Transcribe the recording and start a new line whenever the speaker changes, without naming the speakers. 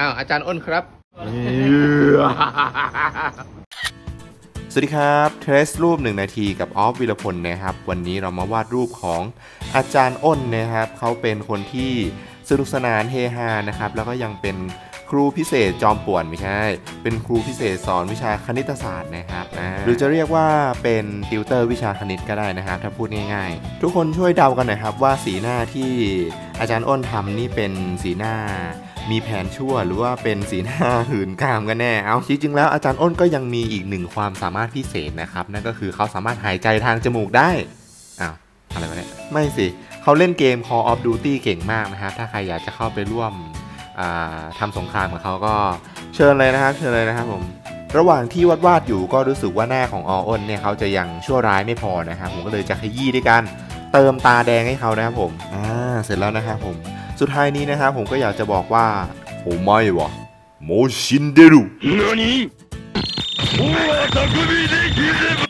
อ้าวอาจารย์อ้นครับ
สวัสดีครับเทสรูป 1 นาทีกับออฟวิรพลนะครับ วันนี้เรามาวาดรูปของอาจารย์อ้นนะครับ เขาเป็นคนที่สนุกสนานเฮฮานะครับ แล้วก็ยังเป็นครูพิเศษจอมป่วนไม่ใช่ เป็นครูพิเศษสอนวิชาคณิตศาสตร์นะครับอ่าหรือจะเรียกว่าเป็นติวเตอร์วิชาคณิตก็ได้นะครับ ถ้าพูดง่ายๆ ทุกคนช่วยเดากันหน่อยครับว่าสีหน้าที่อาจารย์อ้นทำนี่เป็นสีหน้า มีแผนชั่วหรือว่าเป็นสีหน้าหืนกามกันแน่ เอาจริงๆแล้วอาจารย์อ้นก็ยังมีอีกหนึ่งความสามารถพิเศษนะครับ นั่นก็คือเขาสามารถหายใจทางจมูกได้อ้าวอะไรวะเนี่ยไม่สิเขาเล่นเกม Call of Duty เก่งมากนะครับถ้าใครอยากจะเข้าไปร่วมอ่าทำสงครามกับเขาก็เชิญเลยนะครับเชิญเลยนะครับผมระหว่างที่วาดวาดๆอยู่ก็รู้สึกว่าหน้าของออ้นเนี่ยเขาจะยังชั่วร้ายไม่พอนะครับผมก็เลยจะขยี้ด้วยการเติมตาแดงให้เขานะครับผมอ่าเสร็จแล้วนะครับผม สุดท้ายนี้นะครับผมก็อยากจะบอกว่าโอไม่วะโมชินเดรุ
何